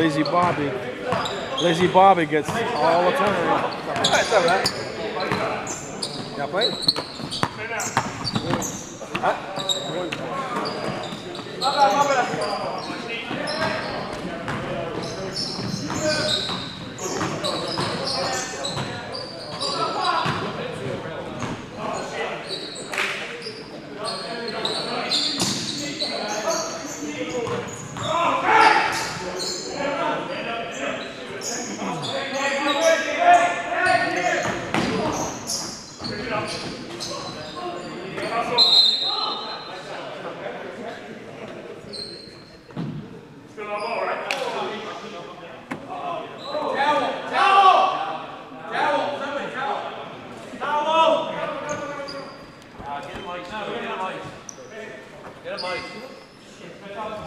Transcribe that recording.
Lazy Bobby. Lazy Bobby gets all the time. That's all right. Y'all play? Huh? Hold on one